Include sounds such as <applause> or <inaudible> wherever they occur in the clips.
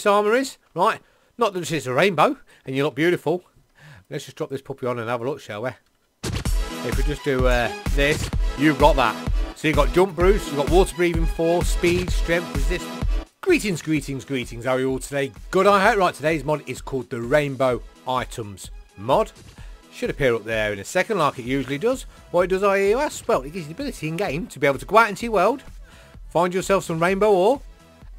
this armour is, right? Not that it's a rainbow and you look beautiful. Let's just drop this puppy on and have a look, shall we? If we just do uh, this, you've got that. So you've got jump boost, you've got water breathing force, speed, strength, resistance. Greetings, greetings, greetings. How are you all today? Good, I hope. Right, today's mod is called the Rainbow Items mod. Should appear up there in a second like it usually does. What it does, I hear ask? Well, it gives you the ability in-game to be able to go out into your world, find yourself some rainbow ore,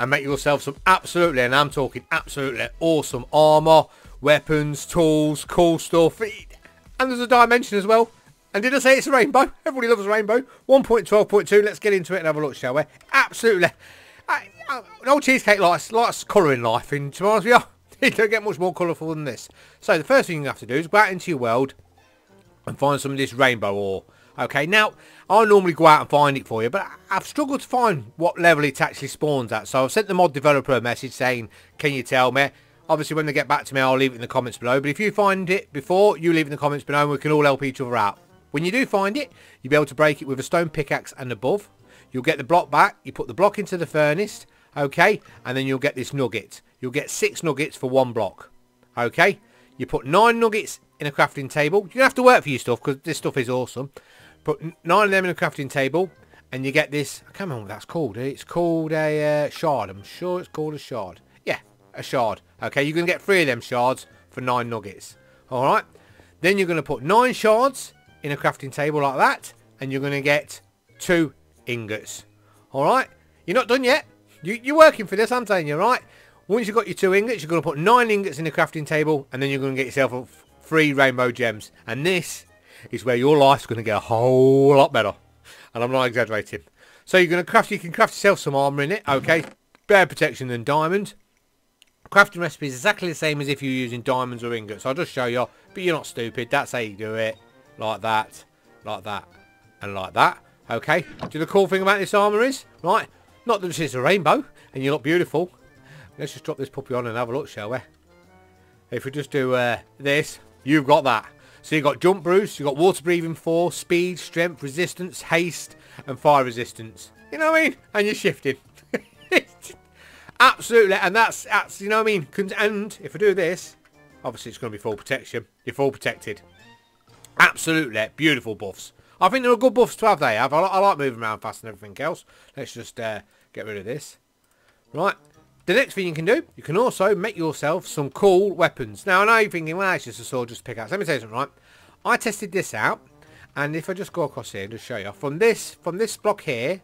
and make yourself some absolutely, and I'm talking absolutely awesome armour, weapons, tools, cool stuff. And there's a dimension as well. And did I say it's a rainbow? Everybody loves a rainbow. 1.12.2, let's get into it and have a look, shall we? Absolutely. I, I, no cheesecake likes, likes colouring life, and to be honest with you, <laughs> it don't get much more colourful than this. So the first thing you have to do is go out into your world and find some of this rainbow ore. Okay, now, I normally go out and find it for you, but I've struggled to find what level it actually spawns at. So I've sent the mod developer a message saying, can you tell me? Obviously, when they get back to me, I'll leave it in the comments below. But if you find it before, you leave it in the comments below and we can all help each other out. When you do find it, you'll be able to break it with a stone pickaxe and above. You'll get the block back. You put the block into the furnace, okay? And then you'll get this nugget. You'll get six nuggets for one block, okay? You put nine nuggets in a crafting table. You're going to have to work for your stuff because this stuff is awesome. Put nine of them in a crafting table and you get this. I can't remember what that's called. It's called a uh, shard. I'm sure it's called a shard. Yeah, a shard. Okay, you're going to get three of them shards for nine nuggets. All right. Then you're going to put nine shards in a crafting table like that and you're going to get two ingots. All right. You're not done yet. You, you're working for this, I'm telling you're right? Once you've got your two ingots, you're going to put nine ingots in the crafting table and then you're going to get yourself three rainbow gems. And this is where your life's going to get a whole lot better. And I'm not exaggerating. So you're going to craft, you can craft yourself some armour in it, okay? Better protection than diamond. Crafting recipe is exactly the same as if you're using diamonds or ingots. I'll just show you, but you're not stupid. That's how you do it. Like that, like that, and like that. Okay? Do the cool thing about this armour is, right? Not that it's a rainbow, and you look beautiful. Let's just drop this puppy on and have a look, shall we? If we just do uh, this, you've got that. So you've got jump boost, you've got water breathing force, speed, strength, resistance, haste, and fire resistance. You know what I mean? And you're shifting. <laughs> Absolutely, and that's, that's, you know what I mean? And if I do this, obviously it's going to be full protection. You're full protected. Absolutely, beautiful buffs. I think they're good buffs to have, they have. I, I like moving around fast and everything else. Let's just uh, get rid of this. Right, the next thing you can do, you can also make yourself some cool weapons. Now, I know you're thinking, well, it's just a sword, just pick up. Let me tell you something, right? I tested this out, and if I just go across here and just show you, from this, from this block here,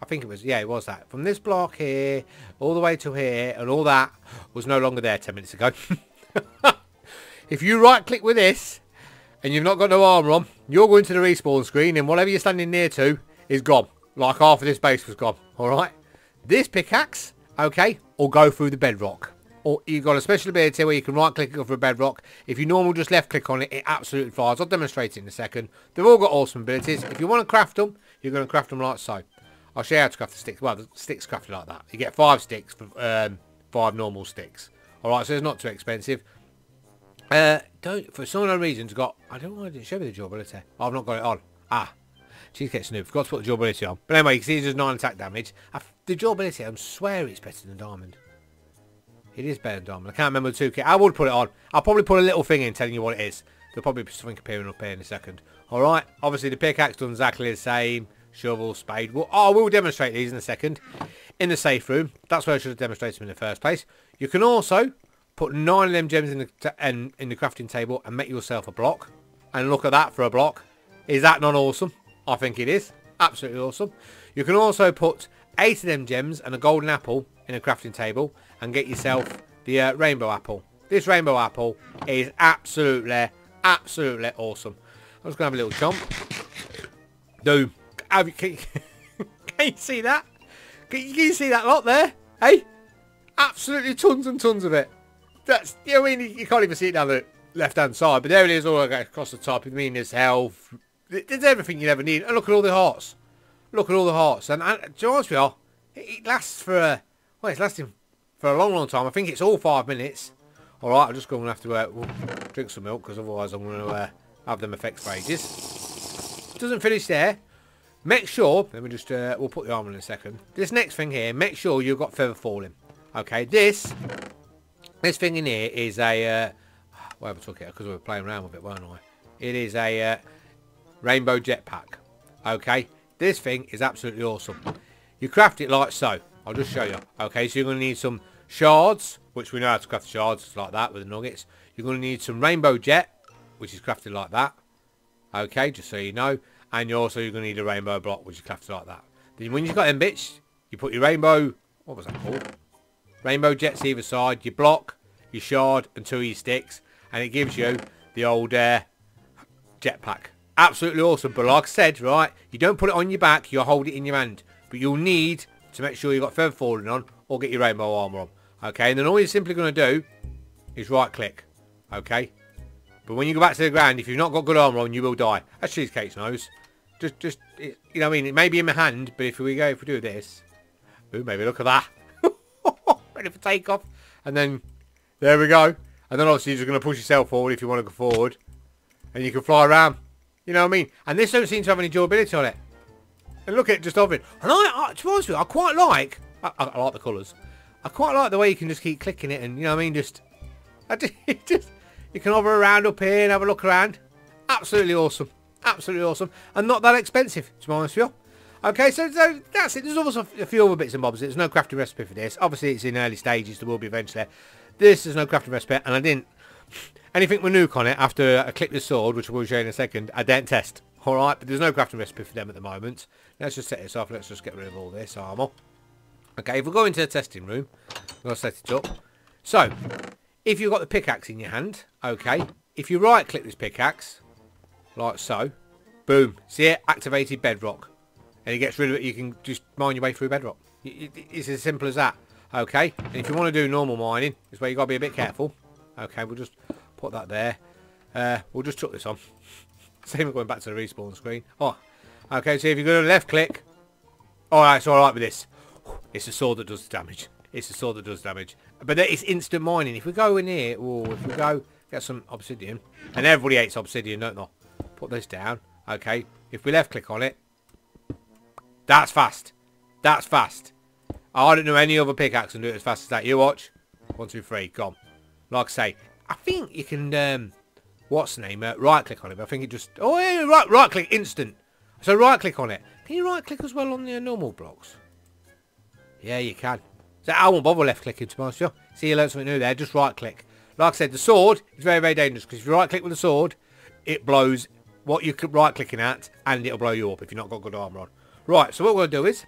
I think it was, yeah, it was that. From this block here, all the way to here, and all that was no longer there 10 minutes ago. <laughs> if you right-click with this, and you've not got no armour on, you're going to the respawn screen, and whatever you're standing near to is gone. Like half of this base was gone, alright? This pickaxe okay, or go through the bedrock. Or you've got a special ability where you can right click go a bedrock. If you normally just left click on it, it absolutely flies. I'll demonstrate it in a second. They've all got awesome abilities. If you want to craft them, you're going to craft them like so. I'll show you how to craft the sticks. Well, the sticks crafted like that. You get five sticks for um, five normal sticks. Alright, so it's not too expensive. Uh, don't, for some unknown reason, it's got, I don't it didn't show me the durability. I've not got it on. Ah, Cheesecake Snoop. Forgot to put the durability on. But anyway, you can see there's 9 attack damage. The durability, I swear it's better than Diamond. It is better than Diamond. I can't remember the two kit. I would put it on. I'll probably put a little thing in telling you what it is. There'll probably be something appearing up here in a second. Alright, obviously the pickaxe done exactly the same. Shovel, spade. Well, oh, we'll demonstrate these in a second. In the safe room. That's where I should have demonstrated them in the first place. You can also put nine of them gems in the, in, in the crafting table and make yourself a block. And look at that for a block. Is that not awesome? I think it is. Absolutely awesome. You can also put eight of them gems and a golden apple in a crafting table and get yourself the uh, rainbow apple. This rainbow apple is absolutely, absolutely awesome. I'm just going to have a little chomp. Do. Have you, can, <laughs> can you see that? Can you, can you see that lot there? Hey? Absolutely tons and tons of it. That's, you know, I mean, you can't even see it down the left-hand side, but there it is all across the top. I mean, there's health, there's everything you ever need. And look at all the hearts. Look at all the hearts. And, and to be honest with it, lasts for, a, well, it's lasting for a long, long time. I think it's all five minutes. All right, I'm just going to have to uh, drink some milk because otherwise I'm going to uh, have them effects ages. Doesn't finish there. Make sure, let me just, uh, we'll put the arm in a second. This next thing here, make sure you've got feather falling. Okay, this This thing in here is a... Uh, well, I took it because we were playing around with it, weren't I? It is a uh, rainbow jetpack. Okay, this thing is absolutely awesome. You craft it like so. I'll just show you. Okay, so you're going to need some shards, which we know how to craft shards like that with the nuggets. You're going to need some rainbow jet, which is crafted like that. Okay, just so you know. And you're also you're going to need a rainbow block, which is crafted like that. Then when you've got them bits, you put your rainbow, what was that called? Rainbow jets either side, your block, your shard, and two of your sticks. And it gives you the old uh, jetpack. Absolutely awesome. But like I said, right, you don't put it on your back, you'll hold it in your hand. But you'll need to make sure you've got feather falling on or get your rainbow armour on. Okay, and then all you're simply going to do is right click. Okay? But when you go back to the ground, if you've not got good armour on, you will die. That's cheesecake's nose. Just, just, it, you know what I mean? It may be in my hand, but if we go, if we do this, ooh, maybe look at that. <laughs> Ready for takeoff. And then, there we go. And then obviously you're just going to push yourself forward if you want to go forward. And you can fly around. You know what I mean? And this don't seem to have any durability on it. And look at it just hovering. And I, I to be honest with you, I quite like, I, I, I like the colours. I quite like the way you can just keep clicking it and, you know what I mean, just, I just, <laughs> just, you can hover around up here and have a look around. Absolutely awesome. Absolutely awesome. And not that expensive, to be honest with you. Okay, so, so that's it. There's also a few other bits and bobs. There's no crafting recipe for this. Obviously, it's in early stages. There will be eventually. This is no crafting recipe, and I didn't... Anything nuke on it, after I click the sword, which we'll show you in a second, I didn't test. Alright, but there's no crafting recipe for them at the moment. Let's just set this off. Let's just get rid of all this armour. Okay, if we go into the testing room, to set it up. So, if you've got the pickaxe in your hand, okay, if you right click this pickaxe, like so, boom, see it? Activated bedrock. And it gets rid of it, you can just mine your way through bedrock. It's as simple as that, okay? And if you want to do normal mining, it's where you've got to be a bit careful. Okay, we'll just put that there. Uh, we'll just chuck this on. <laughs> Same going back to the respawn screen. Oh, okay, so if you go to left click, alright, it's alright with this. It's the sword that does the damage. It's the sword that does damage. But it's instant mining. If we go in here, or if we go get some obsidian, and everybody hates obsidian, don't they? Put this down. Okay, if we left click on it, that's fast. That's fast. I don't know any other pickaxe can do it as fast as that. You watch. One, two, three, gone. Like I say, I think you can, um, what's the name? Uh, right click on it. I think it just, oh yeah, right, right click, instant. So right click on it. Can you right click as well on the normal blocks? Yeah, you can. So I won't bother left clicking to be honest. See you learn something new there. Just right click. Like I said, the sword is very, very dangerous because if you right click with the sword, it blows what you're right clicking at and it'll blow you up if you've not got good armour on. Right, so what we're going to do is,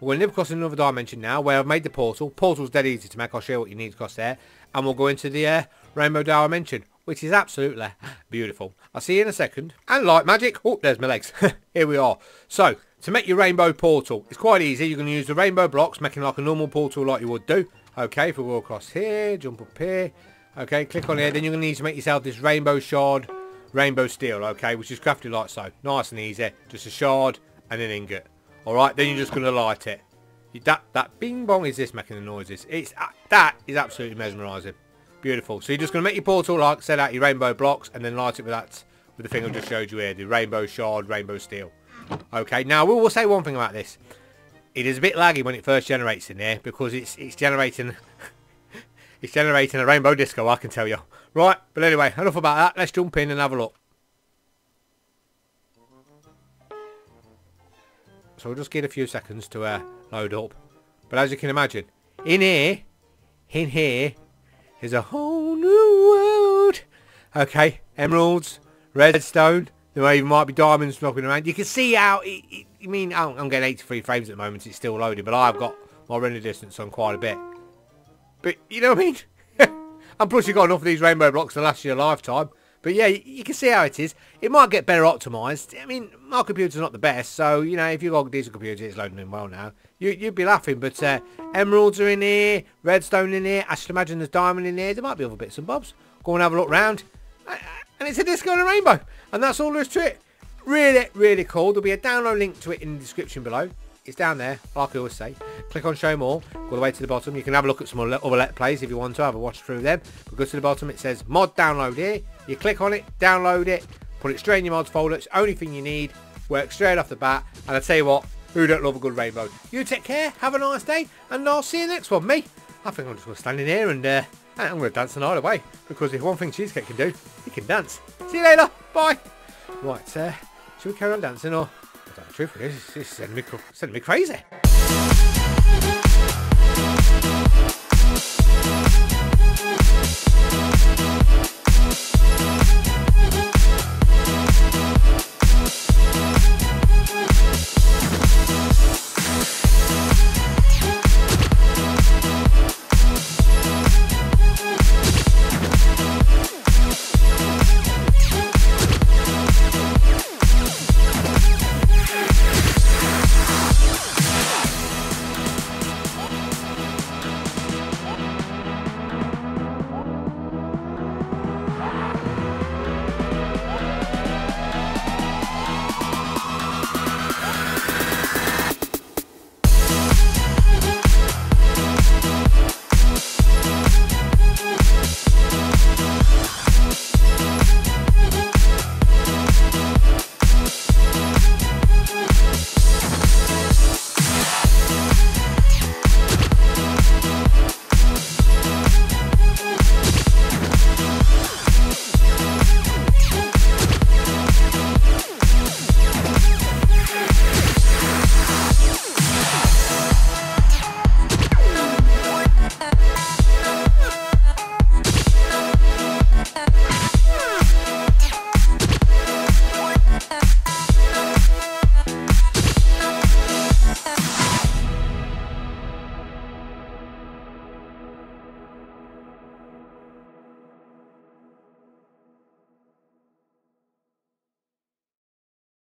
we're going to live across another dimension now where I've made the portal. Portal's dead easy to make. I'll show you what you need across there. And we'll go into the uh, Rainbow Dimension, which is absolutely beautiful. I'll see you in a second. And like magic, oh, there's my legs. <laughs> Here we are. So, to make your rainbow portal, it's quite easy. You're going to use the rainbow blocks, making like a normal portal like you would do. Okay, if we go across here, jump up here. Okay, click on here. Then you're going to need to make yourself this rainbow shard, rainbow steel, okay, which is crafted like so. Nice and easy. Just a shard and an ingot. Alright, then you're just going to light it. That that bing bong is this making the noises. It's That is absolutely mesmerising. Beautiful. So you're just going to make your portal like, set out your rainbow blocks and then light it with that, with the thing I just showed you here. The rainbow shard, rainbow steel. Okay, now we will say one thing about this. It is a bit laggy when it first generates in there because it's it's generating <laughs> it's generating a rainbow disco, I can tell you. Right, but anyway, enough about that. Let's jump in and have a look. So we'll just get a few seconds to uh, load up. But as you can imagine, in here, in here, is a whole new world. Okay, emeralds, redstone, there even might be diamonds knocking around. You can see how, it, it, I mean, I'm getting 83 frames at the moment, it's still loading, but I've got my render distance on quite a bit. But, you know what I mean? and plus you've got enough of these rainbow blocks to last you a lifetime. But yeah, you can see how it is. It might get better optimised. I mean, my computer's not the best, so, you know, if you've got a decent computer, it's loading in well now. You, you'd be laughing, but uh, emeralds are in here, redstone in here, I should imagine there's diamond in here. There might be other bits and bobs. Go and have a look round. And it's a disco and a rainbow. And that's all there is to it. Really, really cool. There'll be a download link to it in the description below. It's down there, like I always say. Click on show more, go all the way to the bottom. You can have a look at some other let plays if you want to, have a watch through them. But go to the bottom, it says mod download here. You click on it, download it, put it straight in your mods folder. It's only thing you need, works straight off the bat. And I tell you what, who don't love a good rainbow? You take care, have a nice day, and I'll see you next one. Me, I think I'm just going to stand in here and uh, I'm going to dance the night away. Because if one thing Cheesecake can do, he can dance. See you later. Bye. Right, uh, should we carry on dancing or tell the truth, this, is sending me, sending me crazy.